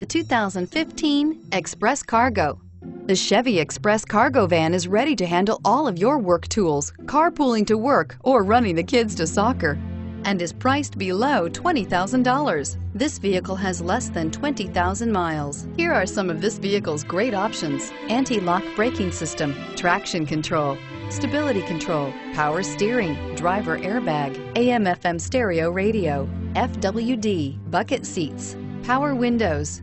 The 2015 Express Cargo. The Chevy Express Cargo van is ready to handle all of your work tools, carpooling to work, or running the kids to soccer, and is priced below $20,000. This vehicle has less than 20,000 miles. Here are some of this vehicle's great options. Anti-lock braking system, traction control, stability control, power steering, driver airbag, AM FM stereo radio, FWD, bucket seats, power windows,